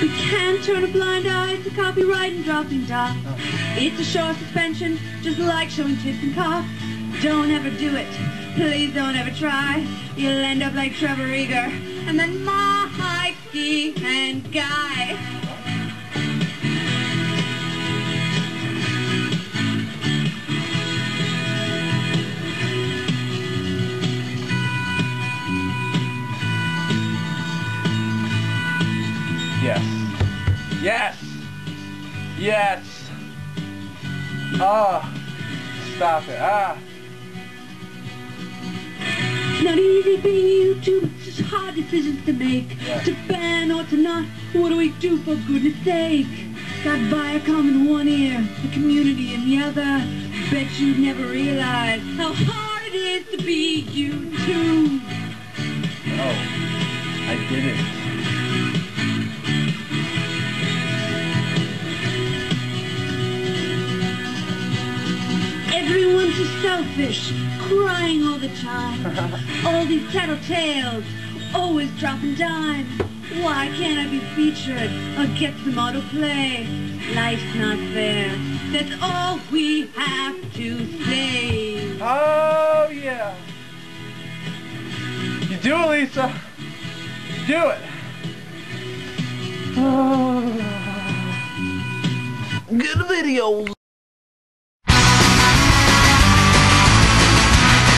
Don't turn a blind eye to copyright and dropping top. It's a short suspension, just like showing tits and cock. Don't ever do it. Please don't ever try. You'll end up like Trevor Eager and then Mikey and Guy. Yes. Yes. Yes. Ah. Stop it. Ah. It's not easy being YouTube. It's just hard decisions to make. Yeah. To ban or to not. What do we do for goodness sake? Got Viacom in one ear, the community in the other. Bet you'd never realize how hard it is to be YouTube. Everyone's just selfish, crying all the time. all these tattletales, always dropping dimes. Why can't I be featured or get some autoplay? Life's not fair. That's all we have to say. Oh, yeah. You do it, Lisa. Do it. Good videos.